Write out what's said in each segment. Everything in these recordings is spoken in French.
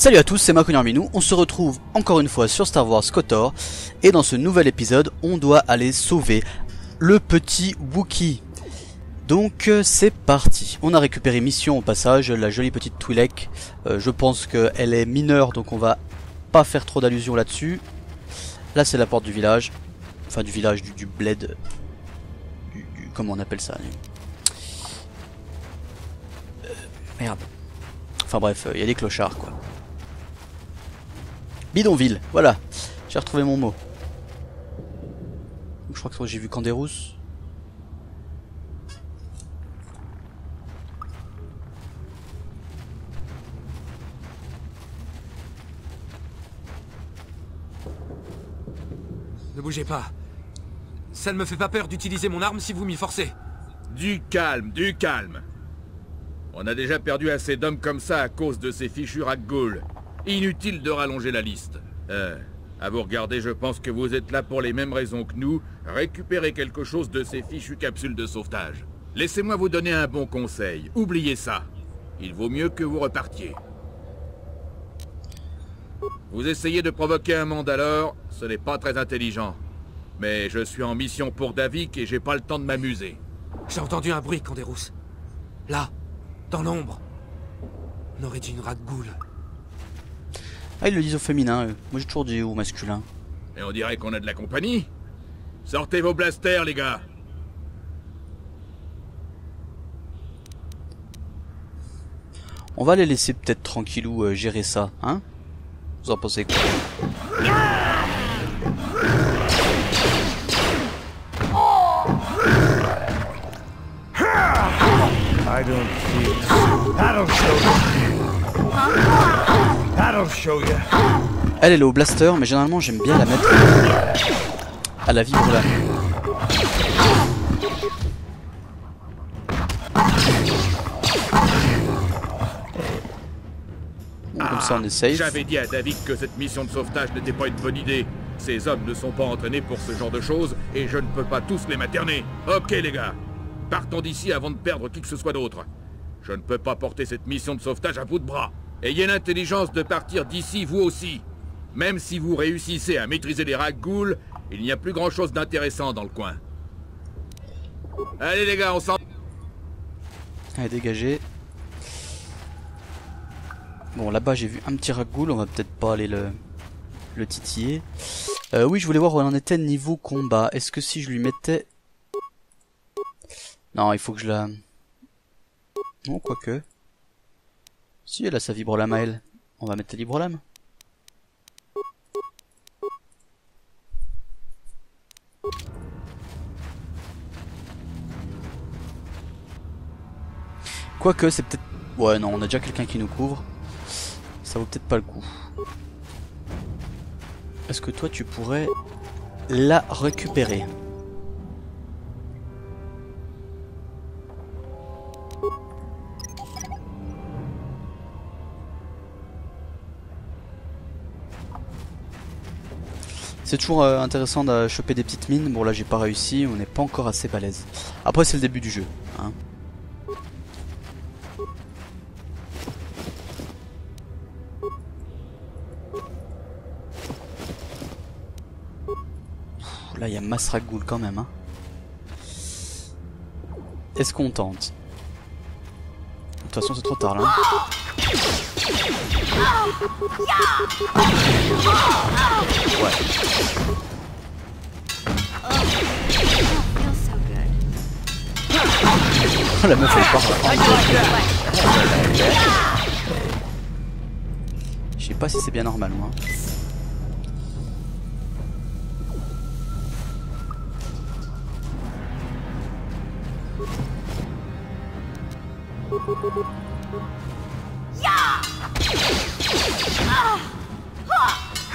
Salut à tous, c'est Maconier Minou, on se retrouve encore une fois sur Star Wars KOTOR et dans ce nouvel épisode on doit aller sauver le petit Wookie. Donc euh, c'est parti, on a récupéré mission au passage, la jolie petite Twi'lek, Euh, je pense qu'elle est mineure donc on va pas faire trop d'allusions là-dessus. Là c'est la porte du village, enfin du village, du, bled, du, comment on appelle ça Euh, Merde. Enfin bref, il y a des clochards quoi. Bidonville, voilà. J'ai retrouvé mon mot. Je crois que j'ai vu Canderous. Ne bougez pas. Ça ne me fait pas peur d'utiliser mon arme si vous m'y forcez. Du calme, du calme. On a déjà perdu assez d'hommes comme ça à cause de ces fichus Rakghoul. Inutile de rallonger la liste. Euh, à vous regarder, je pense que vous êtes là pour les mêmes raisons que nous, récupérer quelque chose de ces fichues capsules de sauvetage. Laissez-moi vous donner un bon conseil. Oubliez ça. Il vaut mieux que vous repartiez. Vous essayez de provoquer un Mandalore, ce n'est pas très intelligent. Mais je suis en mission pour Davik et j'ai pas le temps de m'amuser. J'ai entendu un bruit, Canderous. Là, dans l'ombre. On aurait. Ah, ils le disent au féminin, eux. Moi j'ai toujours dit au masculin. Et on dirait qu'on a de la compagnie. Sortez vos blasters, les gars. On va les laisser peut-être tranquillou euh, gérer ça, hein? Vous en pensez quoi? I don't show you. That'll show you. Elle, elle est au blaster, mais généralement j'aime bien la mettre à la vibre là. Bon, comme ça on est safe. J'avais dit à David que cette mission de sauvetage n'était pas une bonne idée. Ces hommes ne sont pas entraînés pour ce genre de choses et je ne peux pas tous les materner. Ok, les gars. Partons d'ici avant de perdre qui que ce soit d'autre. Je ne peux pas porter cette mission de sauvetage à bout de bras. Ayez l'intelligence de partir d'ici, vous aussi. Même si vous réussissez à maîtriser les Rakghoul, il n'y a plus grand chose d'intéressant dans le coin. Allez, les gars, on s'en... Allez, dégagez. Bon, là-bas j'ai vu un petit raggoul, on va peut-être pas aller le, le titiller. Euh, oui, je voulais voir où elle en était niveau combat. Est-ce que si je lui mettais... Non, il faut que je la... Non, quoique. Si, elle a sa vibrolame à elle. On va mettre la vibrolame. Quoique, c'est peut-être... Ouais, non, on a déjà quelqu'un qui nous couvre. Ça vaut peut-être pas le coup. Est-ce que toi, tu pourrais la récupérer? C'est toujours euh, intéressant de choper des petites mines. Bon là j'ai pas réussi, on n'est pas encore assez balèze. Après c'est le début du jeu. Hein. Là il y a Masragoul quand même. Hein. Est-ce qu'on tente? De toute façon c'est trop tard là. hein. La meuf elle part. Je sais pas si c'est bien normal moi.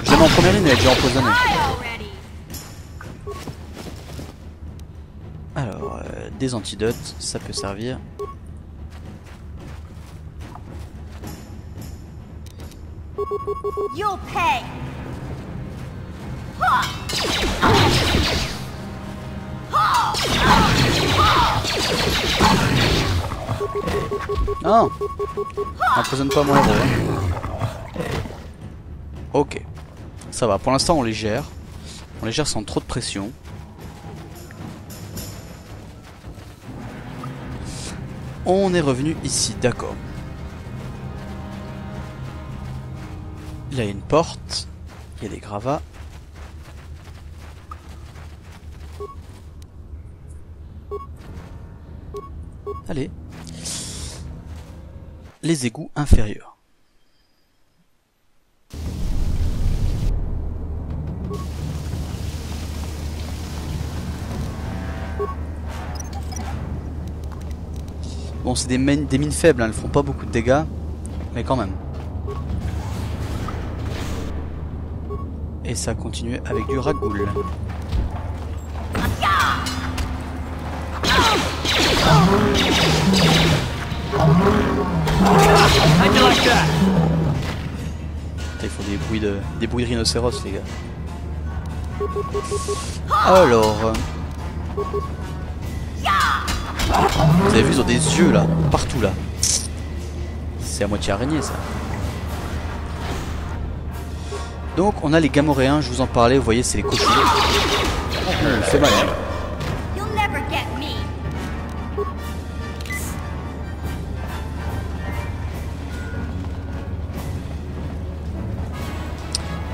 Je l'ai en première ligne, elle est déjà empoisonnée. Alors, euh, des antidotes, ça peut servir. You'll pay. Empoisonne pas mon héros. Ok. Ça va, pour l'instant on les gère. On les gère sans trop de pression. On est revenu ici, d'accord. Il y a une porte. Il y a des gravats. Allez. Les égouts inférieurs. C'est des, mines- faibles, hein, elles font pas beaucoup de dégâts, mais quand même. Et ça continue avec du ragoul. Ils font des bruits de, des bruits de rhinocéros, les gars. Alors. Vous avez vu, ils ont des yeux là, partout là. C'est à moitié araignée ça. Donc on a les gamoréens, je vous en parlais, vous voyez c'est les cochons. Oh, c'est mal. hein.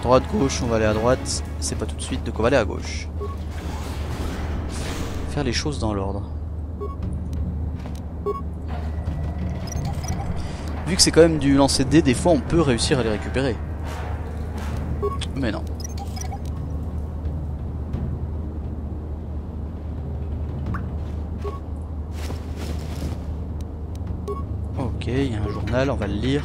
Droite, gauche, on va aller à droite. C'est pas tout de suite, donc on va aller à gauche. Faire les choses dans l'ordre. Vu que c'est quand même du lancer de dés, des fois on peut réussir à les récupérer. Mais non. Ok, il y a un journal, on va le lire.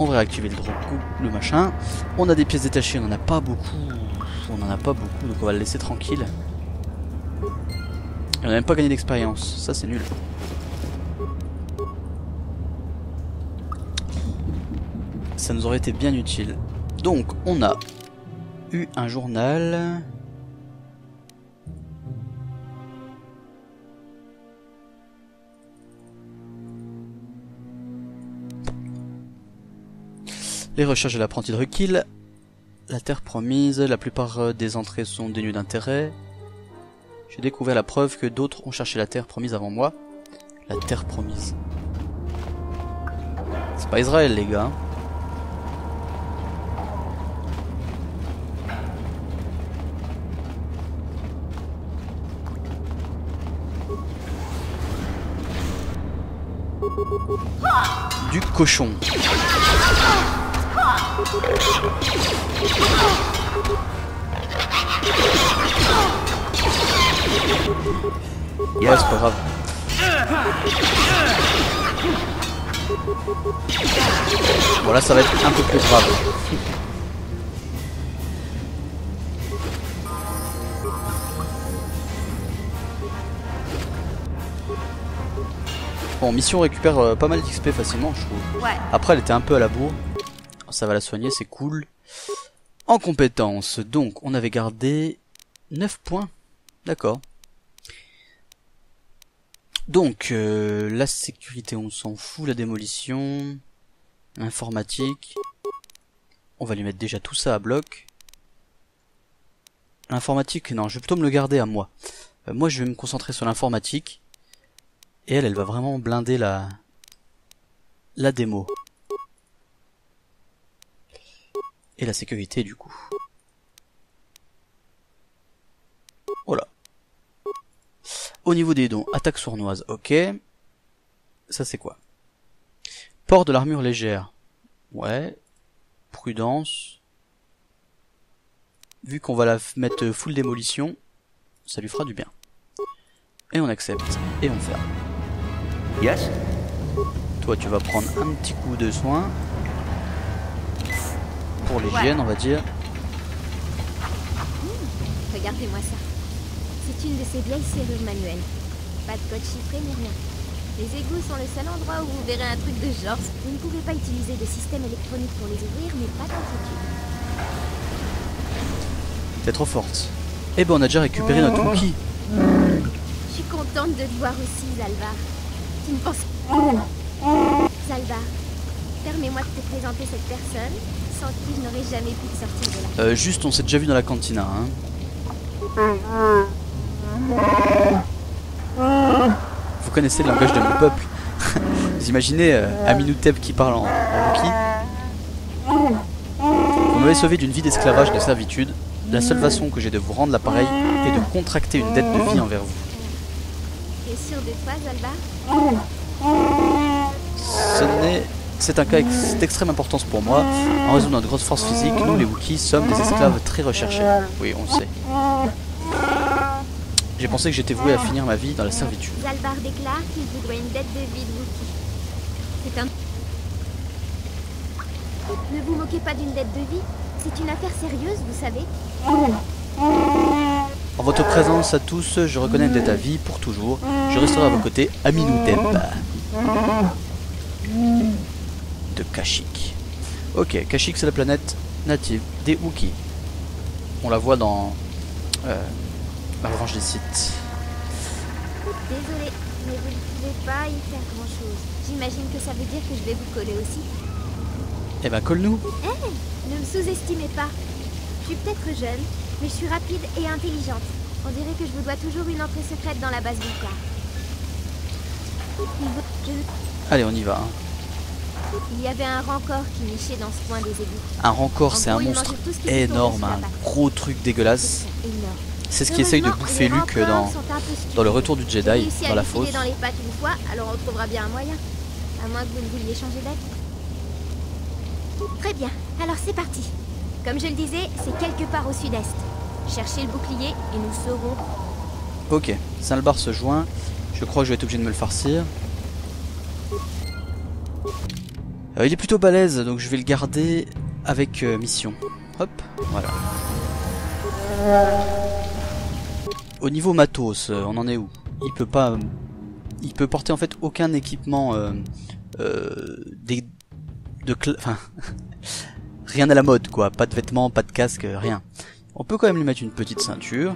On va réactiver le drop le machin. On a des pièces détachées, on en a pas beaucoup. On en a pas beaucoup, donc on va le laisser tranquille. Et on n'a même pas gagné d'expérience, ça c'est nul. Ça nous aurait été bien utile. Donc on a eu un journal. Les recherches de l'apprenti de Rukil. La terre promise. La plupart euh, des entrées sont dénues d'intérêt. J'ai découvert la preuve que d'autres ont cherché la terre promise avant moi. La terre promise. C'est pas Israël, les gars. Du cochon. C'est pas grave. Bon là ça va être un peu plus grave. Bon, mission récupère euh, pas mal d'XP facilement, je trouve. What? Après, elle était un peu à la bourre. Ça va la soigner, c'est cool. En compétences, donc, on avait gardé 9 points. D'accord. Donc, euh, la sécurité, on s'en fout. La démolition. L'informatique. On va lui mettre déjà tout ça à bloc. L'informatique, non, je vais plutôt me le garder à moi. Euh, moi, je vais me concentrer sur l'informatique. Et elle, elle va vraiment blinder la, la démo. Et la sécurité, du coup. Voilà. Au niveau des dons, attaque sournoise, ok. Ça, c'est quoi? Port de l'armure légère. Ouais. Prudence. Vu qu'on va la mettre full démolition, ça lui fera du bien. Et on accepte. Et on ferme. Yes? Toi, tu vas prendre un petit coup de soin. Pour l'hygiène, on va dire. Regardez-moi ça. C'est une de ces vieilles serrures manuelles. Pas de code chiffré ni rien. Les égouts sont le seul endroit où vous verrez un truc de ce genre. Vous ne pouvez pas utiliser de système électronique pour les ouvrir, mais pas d'inquiétude. T'es trop forte. Eh ben, on a déjà récupéré notre Wookie. Je suis contente de te voir aussi, Zalvar. Tu ne penses Zalvar, Permets-moi de te présenter cette personne, sans qui je n'aurais jamais pu sortir de là. Euh, juste, on s'est déjà vu dans la cantina. Hein. Vous connaissez le langage de mon peuple. Vous imaginez euh, qui parle en, en Wookiee Vous m'avez sauvé d'une vie d'esclavage de servitude. La seule façon que j'ai de vous rendre l'appareil est de contracter une dette de vie envers vous. T'es sûr de toi, Zalba Ce n'est... C'est un cas ex- d'extrême importance pour moi. En raison de notre grosse force physique, nous les Wookiees sommes des esclaves très recherchés. Oui, on le sait. J'ai pensé que j'étais voué à finir ma vie dans la servitude. Zalbar déclare qu'il vous doit une dette de vie de Wookie. C'est un... Ne vous moquez pas d'une dette de vie. C'est une affaire sérieuse, vous savez. En votre présence à tous, je reconnais dette à vie pour toujours. Je resterai à vos côtés, Aminutep. De Kashyyyk. Ok, Kashyyyk c'est la planète native des Wookiees. On la voit dans euh, la revanche des sites. Désolée, mais vous ne pouvez pas y faire grand-chose. J'imagine que ça veut dire que je vais vous coller aussi. Eh ben colle-nous Ne me sous-estimez pas. Je suis peut-être jeune, mais je suis rapide et intelligente. On dirait que je vous dois toujours une entrée secrète dans la base vous- je- Allez, on y va. hein. Il y avait un rancor qui nichait dans ce coin des égouts. Un rancor, c'est un monstre ce énorme, un gros truc dégueulasse. C'est ce qui essaye de bouffer Luke dans, le retour du Jedi, dans la fosse. dans les pattes une fois, alors on trouvera bien un moyen. À moins que vous ne vouliez changer d'aide. Très bien, alors c'est parti. Comme je le disais, c'est quelque part au sud-est. Cherchez le bouclier et nous saurons. Ok, Salbar se joint. Je crois que je vais être obligé de me le farcir. Euh, il est plutôt balèze, donc je vais le garder avec euh, mission. Hop, voilà. Au niveau matos, euh, on en est où? Il peut pas... il peut porter en fait aucun équipement de enfin, rien à la mode quoi, pas de vêtements, pas de casque, rien. On peut quand même lui mettre une petite ceinture.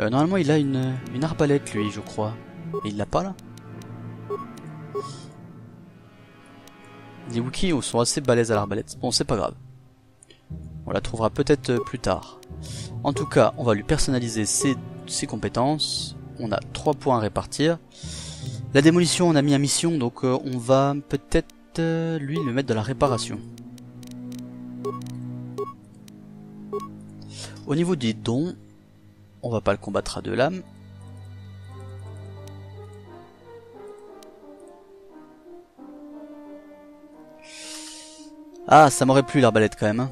Euh, normalement, il a une, une arbalète, lui, je crois. Mais il l'a pas, là Les Wookiees sont assez balèzes à l'arbalète. Bon, c'est pas grave. On la trouvera peut-être euh, plus tard. En tout cas, on va lui personnaliser ses, ses compétences. On a 3 points à répartir. La démolition, on a mis à mission, donc euh, on va peut-être, euh, lui, le mettre dans la réparation. Au niveau des dons, on va pas le combattre à deux lames. Ah, ça m'aurait plu l'arbalète quand même. hein.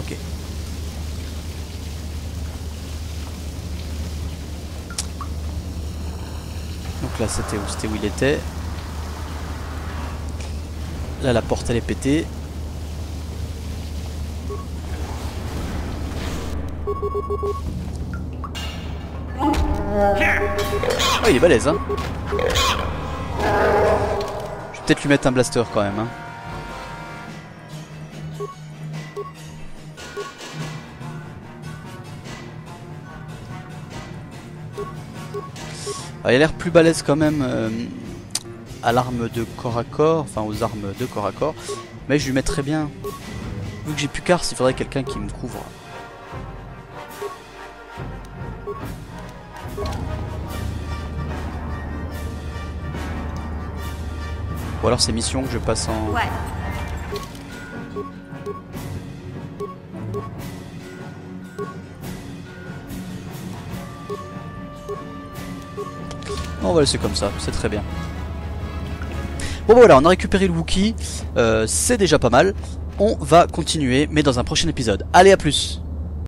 Ok. Donc là c'était où C'était où il était. Là la porte elle est pétée. Oh, il est balèze, hein. Je vais peut-être lui mettre un blaster quand même, hein. Ah, il a l'air plus balèze quand même euh, à l'arme de corps à corps, enfin aux armes de corps à corps. Mais je lui mettrais bien. Vu que j'ai plus carte, il faudrait quelqu'un qui me couvre. Ou alors c'est mission que je passe en... Non, on va laisser comme ça, c'est très bien. Bon voilà, on a récupéré le Wookie, euh, c'est déjà pas mal. On va continuer, mais dans un prochain épisode. Allez, à plus